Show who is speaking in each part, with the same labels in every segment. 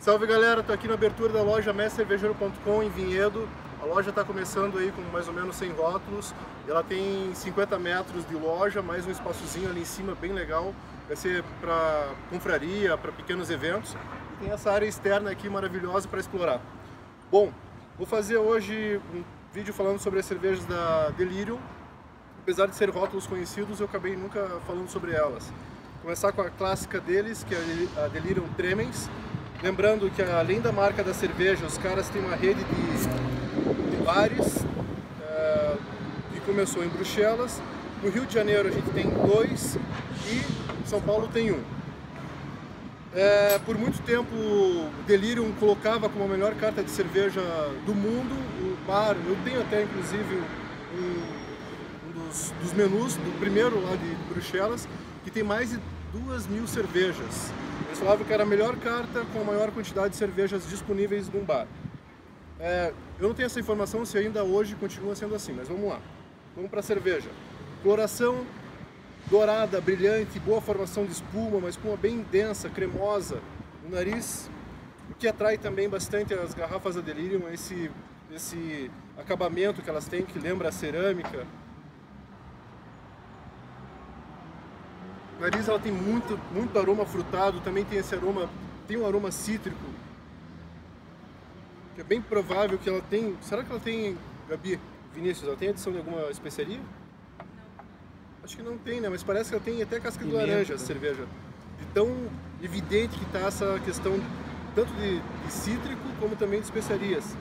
Speaker 1: Salve galera, tô aqui na abertura da loja mescervejeiro.com em Vinhedo. A loja está começando aí com mais ou menos 100 rótulos. Ela tem 50 metros de loja, mais um espaçozinho ali em cima bem legal. Vai ser para confraria, para pequenos eventos. E tem essa área externa aqui maravilhosa para explorar. Bom, vou fazer hoje um vídeo falando sobre as cervejas da Delirium. Apesar de ser rótulos conhecidos, eu acabei nunca falando sobre elas. Vou começar com a clássica deles, que é a Delirium Tremens Lembrando que além da marca da cerveja, os caras têm uma rede de, de bares é, que começou em Bruxelas. No Rio de Janeiro a gente tem dois e São Paulo tem um. É, por muito tempo Delirium colocava como a melhor carta de cerveja do mundo o bar. Eu tenho até inclusive um, um dos, dos, menus do primeiro lá de Bruxelas que tem mais de duas mil cervejas. Eles falavam que era a melhor carta com a maior quantidade de cervejas disponíveis num bar. É, eu não tenho essa informação se ainda hoje continua sendo assim, mas vamos lá. Vamos para a cerveja. Coloração dourada, brilhante, boa formação de espuma, uma espuma bem densa, cremosa no nariz. O que atrai também bastante as garrafas da Delirium esse, esse acabamento que elas têm, que lembra a cerâmica, nariz ela tem muito, muito aroma frutado, também tem esse aroma, tem um aroma cítrico. Que é bem provável que ela tem. Será que ela tem, Gabi, Vinícius, ela tem adição de alguma especiaria? Não. Acho que não tem, né? Mas parece que ela tem até casca de laranja, a cerveja. De tão evidente que está essa questão tanto de, de cítrico como também de especiarias.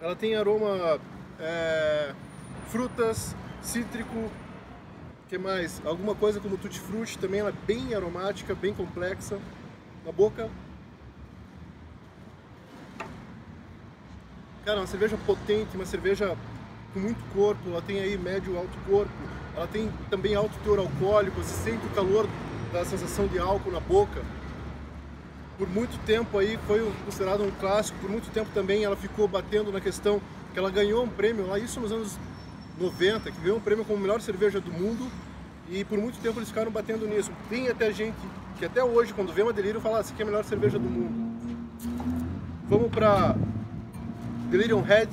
Speaker 1: Ela tem aroma é, frutas, cítrico, que mais? Alguma coisa como tutti frutti também, ela é bem aromática, bem complexa. Na boca. Cara, uma cerveja potente, uma cerveja com muito corpo, ela tem aí médio alto corpo, ela tem também alto teor alcoólico, você sente o calor da sensação de álcool na boca. Por muito tempo aí foi considerado um clássico, por muito tempo também ela ficou batendo na questão que ela ganhou um prêmio lá, isso nos anos 90, que ganhou um prêmio como melhor cerveja do mundo e por muito tempo eles ficaram batendo nisso. Tem até gente que até hoje, quando vê uma Delirium, fala, ah, essa aqui é a melhor cerveja do mundo. Vamos para Delirium Head.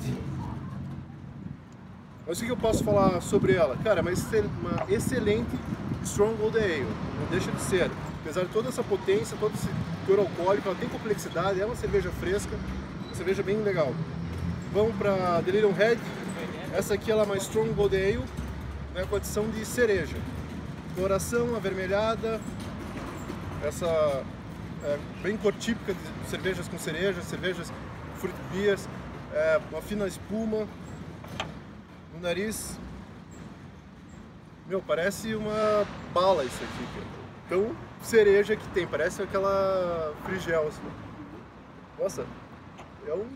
Speaker 1: Mas o que eu posso falar sobre ela? Cara, é uma, uma excelente Strong Old Ale, não deixa de ser. Apesar de toda essa potência, todo esse teor alcoólico, ela tem complexidade, é uma cerveja fresca, uma cerveja bem legal. Vamos para Delirium Head. Essa aqui ela é uma Strong Gold Ale, né, com adição de cereja. Coloração avermelhada, essa é, bem cor típica de cervejas com cereja, cervejas fruit beers, é, uma fina espuma no nariz. Meu, parece uma bala isso aqui, cara. Tão cereja que tem, parece aquela frigel assim. Nossa, é um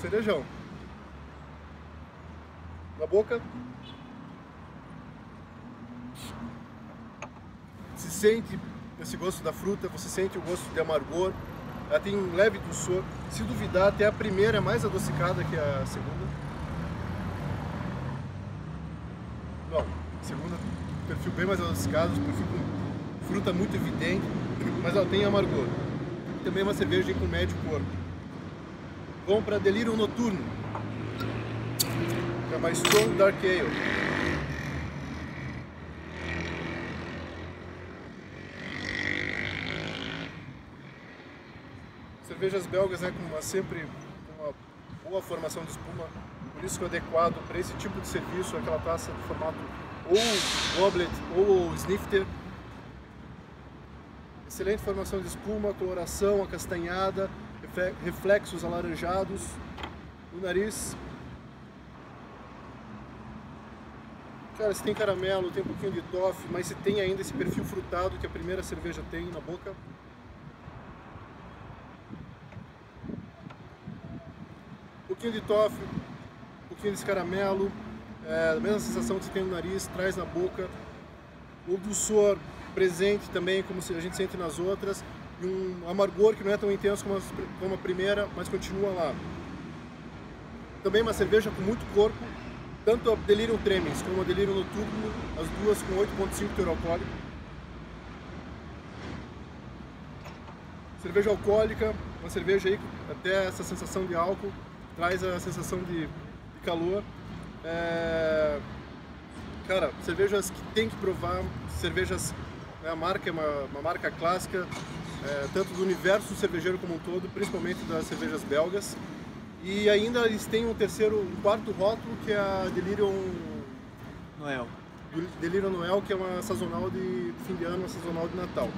Speaker 1: cerejão na boca. Se sente esse gosto da fruta, você sente o gosto de amargor. Ela tem um leve dulçor. Se duvidar, até a primeira é mais adocicada que a segunda. A segunda perfil bem mais adocicado, perfil com fruta muito evidente, mas ela tem amargor. Também é uma cerveja com médio corpo. Vamos para Delírio Noturno é uma Strong Dark Ale. Cervejas belgas né, com uma, sempre uma boa formação de espuma, por isso que é adequado para esse tipo de serviço, aquela taça de formato ou goblet ou snifter. Excelente formação de espuma, coloração acastanhada, reflexos alaranjados no nariz, Cara, se tem caramelo, tem um pouquinho de toffee, mas se tem ainda esse perfil frutado que a primeira cerveja tem na boca. Um pouquinho de toffee, um pouquinho desse caramelo, é, a mesma sensação que você tem no nariz, traz na boca. O dulçor presente também, como a gente sente nas outras, e um amargor que não é tão intenso como a, como a primeira, mas continua lá. Também uma cerveja com muito corpo, tanto a Delirium Tremens como a Delirium Noturno, as duas com 8.5 teor alcoólico. Cerveja alcoólica, uma cerveja aí até essa sensação de álcool, traz a sensação de, de calor. É... Cara, cervejas que tem que provar, cervejas, né, a marca é uma, uma marca clássica, é, tanto do universo cervejeiro como um todo, principalmente das cervejas belgas. E ainda eles têm um terceiro, um quarto rótulo que é a Delirium
Speaker 2: Noel.
Speaker 1: Delirium Noel, que é uma sazonal de fim de ano, uma sazonal de Natal.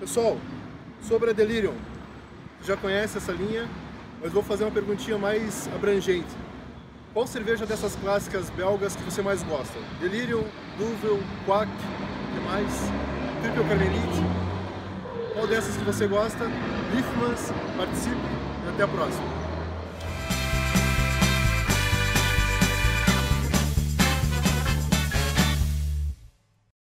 Speaker 1: Pessoal, sobre a Delirium, já conhece essa linha, mas vou fazer uma perguntinha mais abrangente. Qual cerveja dessas clássicas belgas que você mais gosta? Delirium, Duvel, Quack, que mais? Triple Carmelite? Qual dessas que você gosta? Liefmans, participe e até a próxima.